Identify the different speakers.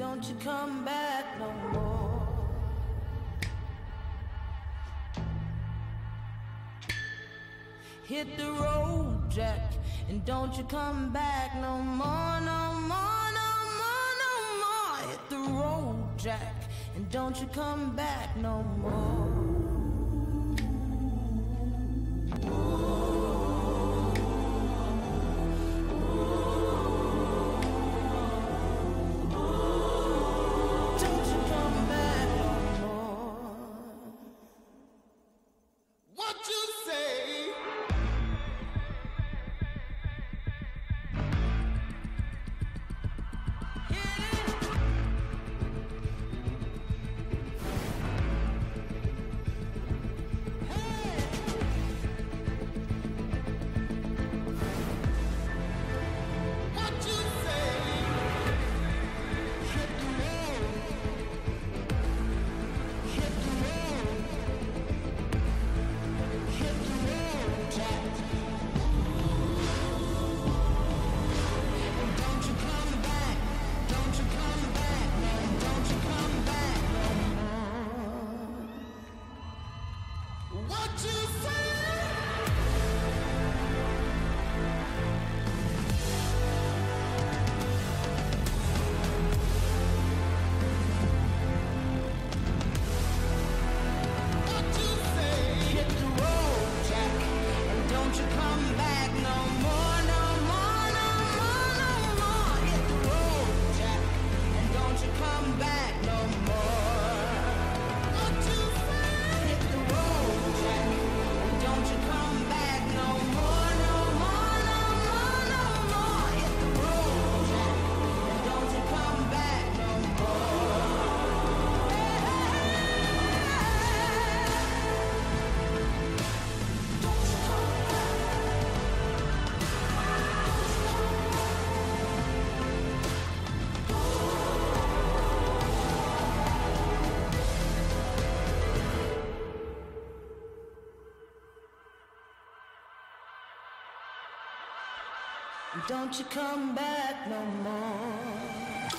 Speaker 1: Don't you come back no more. Hit the road, Jack, and don't you come back no more, no more, no more, no more. Hit the road, Jack, and don't you come back no more.
Speaker 2: What you Don't you come back no more.